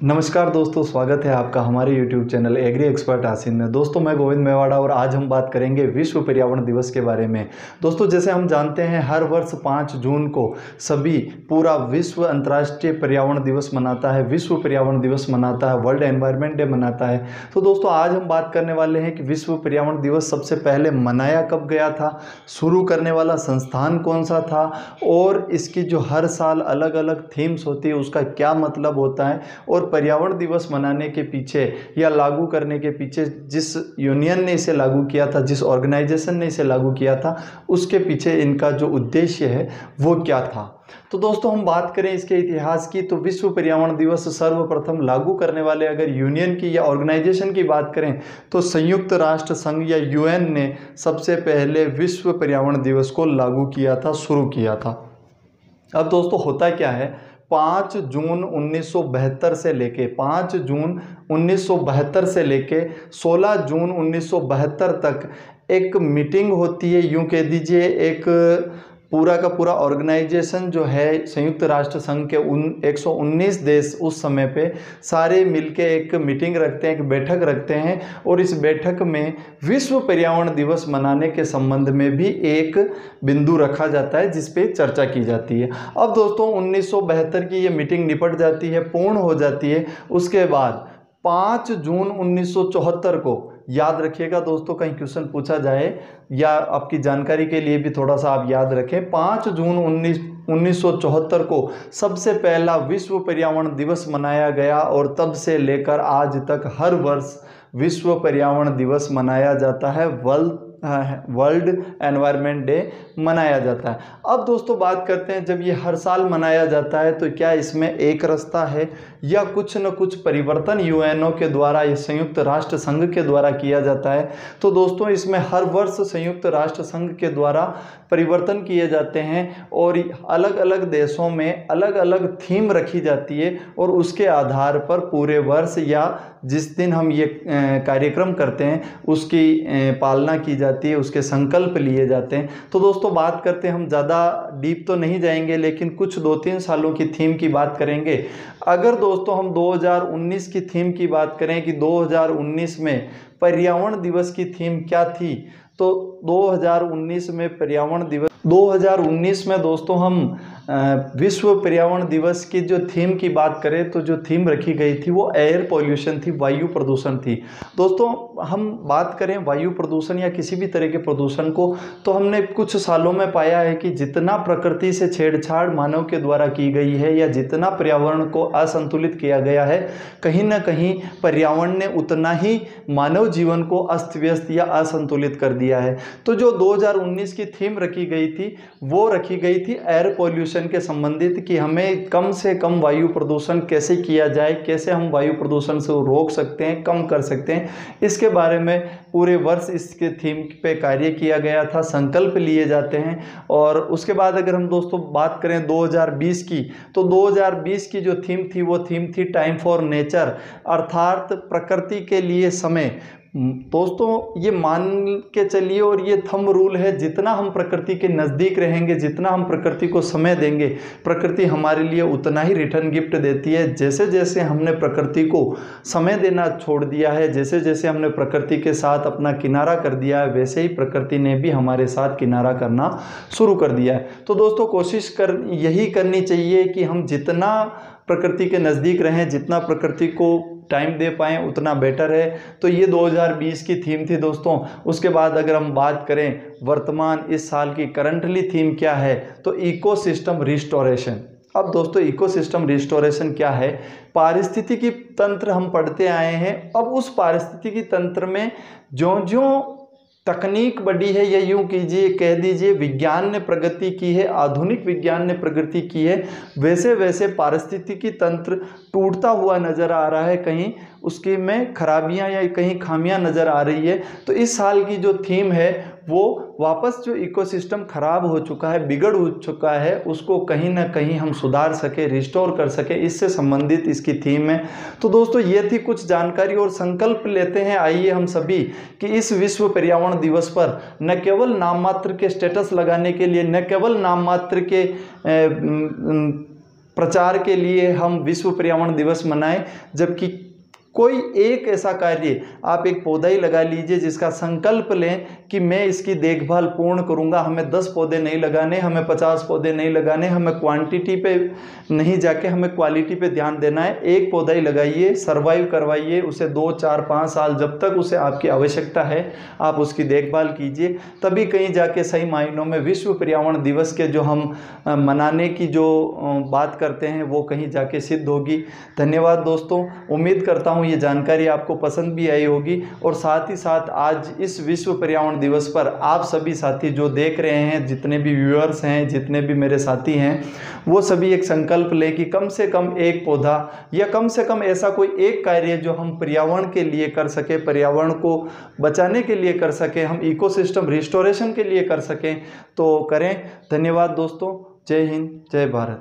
नमस्कार दोस्तों, स्वागत है आपका हमारे YouTube चैनल एग्री एक्सपर्ट आसिन में। दोस्तों, मैं गोविंद मेवाड़ा और आज हम बात करेंगे विश्व पर्यावरण दिवस के बारे में। दोस्तों, जैसे हम जानते हैं, हर वर्ष पाँच जून को सभी पूरा विश्व अंतर्राष्ट्रीय पर्यावरण दिवस मनाता है, विश्व पर्यावरण दिवस मनाता है, वर्ल्ड एनवायरनमेंट डे मनाता है। तो दोस्तों, आज हम बात करने वाले हैं कि विश्व पर्यावरण दिवस सबसे पहले मनाया कब गया था, शुरू करने वाला संस्थान कौन सा था, और इसकी जो हर साल अलग अलग थीम्स होती है, उसका क्या मतलब होता है, और पर्यावरण दिवस मनाने के पीछे या लागू करने के पीछे जिस यूनियन ने इसे लागू किया था, जिस ऑर्गेनाइजेशन ने इसे लागू किया था, उसके पीछे इनका जो उद्देश्य है, वो क्या था? तो दोस्तों, हम बात करें इसके इतिहास की तो विश्व पर्यावरण दिवस सर्वप्रथम लागू करने वाले अगर यूनियन की या ऑर्गेनाइजेशन की बात करें तो संयुक्त राष्ट्र संघ या यूएन ने सबसे पहले विश्व पर्यावरण दिवस को लागू किया था, शुरू किया था। अब दोस्तों, होता क्या है? पाँच जून 1972 से लेके, पाँच जून 1972 से लेके 16 जून 1972 तक एक मीटिंग होती है, यूँ कह दीजिए, एक पूरा का पूरा ऑर्गेनाइजेशन जो है संयुक्त राष्ट्र संघ के उन 119 देश उस समय पे सारे मिलके एक मीटिंग रखते हैं, एक बैठक रखते हैं और इस बैठक में विश्व पर्यावरण दिवस मनाने के संबंध में भी एक बिंदु रखा जाता है जिस पे चर्चा की जाती है। अब दोस्तों, उन्नीस सौ बहत्तर की ये मीटिंग निपट जाती है, पूर्ण हो जाती है, उसके बाद पाँच जून उन्नीस सौ चौहत्तर को याद रखिएगा दोस्तों, कहीं क्वेश्चन पूछा जाए या आपकी जानकारी के लिए भी थोड़ा सा आप याद रखें। पाँच जून उन्नीस 1974 को सबसे पहला विश्व पर्यावरण दिवस मनाया गया और तब से लेकर आज तक हर वर्ष विश्व पर्यावरण दिवस मनाया जाता है। वर्ल्ड वर्ल्ड एनवायरनमेंट डे मनाया जाता है। अब दोस्तों बात करते हैं, जब ये हर साल मनाया जाता है तो क्या इसमें एक रास्ता है या कुछ न कुछ परिवर्तन यूएनओ के द्वारा या संयुक्त राष्ट्र संघ के द्वारा किया जाता है? तो दोस्तों इसमें हर वर्ष संयुक्त राष्ट्र संघ के द्वारा परिवर्तन किए जाते हैं और अलग अलग देशों में अलग अलग थीम रखी जाती है और उसके आधार पर पूरे वर्ष या जिस दिन हम ये कार्यक्रम करते हैं, उसकी पालना की जाती है, उसके संकल्प लिए जाते हैं। तो दोस्तों, बात करते हैं, हम ज़्यादा डीप तो नहीं जाएँगे, लेकिन कुछ दो तीन सालों की थीम की बात करेंगे। अगर दोस्तों, हम 2019 की थीम की बात करें कि 2019 में पर्यावरण दिवस की थीम क्या थी तो 2019 में पर्यावरण दिवस 2019 में दोस्तों हम विश्व पर्यावरण दिवस की जो थीम की बात करें तो जो थीम रखी गई थी वो एयर पॉल्यूशन थी, वायु प्रदूषण थी। दोस्तों, हम बात करें वायु प्रदूषण या किसी भी तरह के प्रदूषण को तो हमने कुछ सालों में पाया है कि जितना प्रकृति से छेड़छाड़ मानव के द्वारा की गई है या जितना पर्यावरण को असंतुलित किया गया है, कहीं ना कहीं पर्यावरण ने उतना ही मानव जीवन को अस्त व्यस्त या असंतुलित कर दिया है। तो जो दो हज़ार उन्नीस की थीम रखी गई थी, वो रखी गई थी एयर पॉल्यूशन के संबंधित कि हमें कम से कम वायु प्रदूषण कैसे किया जाए, कैसे हम वायु प्रदूषण से रोक सकते हैं, कम कर सकते हैं। इसके बारे में पूरे वर्ष इसके थीम पे कार्य किया गया था, संकल्प लिए जाते हैं। और उसके बाद अगर हम दोस्तों बात करें 2020 की तो 2020 की जो थीम थी, वो थीम थी टाइम फॉर नेचर अर्थात प्रकृति के लिए समय। दोस्तों, ये मान के चलिए और ये थम रूल है, जितना हम प्रकृति के नज़दीक रहेंगे, जितना हम प्रकृति को समय देंगे, प्रकृति हमारे लिए उतना ही रिटर्न गिफ्ट देती है। जैसे जैसे हमने प्रकृति को समय देना छोड़ दिया है, जैसे जैसे हमने प्रकृति के साथ अपना किनारा कर दिया है, वैसे ही प्रकृति ने भी हमारे साथ किनारा करना शुरू कर दिया है। तो दोस्तों, कोशिश कर, यही करनी चाहिए कि हम जितना प्रकृति के नज़दीक रहें, जितना प्रकृति को टाइम दे पाएँ, उतना बेटर है। तो ये 2020 की थीम थी दोस्तों। उसके बाद अगर हम बात करें, वर्तमान इस साल की करंटली थीम क्या है? तो इकोसिस्टम रिस्टोरेशन अब दोस्तों इकोसिस्टम रिस्टोरेशन क्या है? पारिस्थितिकी तंत्र हम पढ़ते आए हैं। अब उस पारिस्थितिकी तंत्र में जो जो तकनीक बड़ी है या यूँ कीजिए, कह दीजिए विज्ञान ने प्रगति की है, आधुनिक विज्ञान ने प्रगति की है वैसे वैसे पारिस्थितिकी तंत्र टूटता हुआ नज़र आ रहा है कहीं, उसके में खराबियाँ या कहीं खामियाँ नज़र आ रही है। तो इस साल की जो थीम है वो वापस जो इकोसिस्टम खराब हो चुका है, बिगड़ हो चुका है, उसको कहीं ना कहीं हम सुधार सके रिस्टोर कर सके, इससे संबंधित इसकी थीम है। तो दोस्तों, ये थी कुछ जानकारी और संकल्प लेते हैं, आइए हम सभी कि इस विश्व पर्यावरण दिवस पर न केवल नाम मात्र के स्टेटस लगाने के लिए, न केवल नाम मात्र के प्रचार के लिए हम विश्व पर्यावरण दिवस मनाएँ, जबकि कोई एक ऐसा कार्य आप एक पौधा ही लगा लीजिए जिसका संकल्प लें कि मैं इसकी देखभाल पूर्ण करूँगा। हमें दस पौधे नहीं लगाने, हमें पचास पौधे नहीं लगाने, हमें क्वांटिटी पे नहीं जाके हमें क्वालिटी पे ध्यान देना है। एक पौधा ही लगाइए सर्वाइव करवाइए, उसे दो, चार, पाँच साल जब तक उसे आपकी आवश्यकता है, आप उसकी देखभाल कीजिए। तभी कहीं जाके सही मायनों में विश्व पर्यावरण दिवस के जो हम मनाने की जो बात करते हैं, वो कहीं जाके सिद्ध होगी। धन्यवाद दोस्तों। उम्मीद करता हूँ ये जानकारी आपको पसंद भी आई होगी और साथ ही साथ आज इस विश्व पर्यावरण दिवस पर आप सभी साथी जो देख रहे हैं, जितने भी व्यूअर्स हैं, जितने भी मेरे साथी हैं, वो सभी एक संकल्प लें कि कम से कम एक पौधा या कम से कम ऐसा कोई एक कार्य जो हम पर्यावरण के लिए कर सके, पर्यावरण को बचाने के लिए कर सकें, हम इकोसिस्टम रिस्टोरेशन के लिए कर सकें तो करें। धन्यवाद दोस्तों। जय हिंद, जय भारत।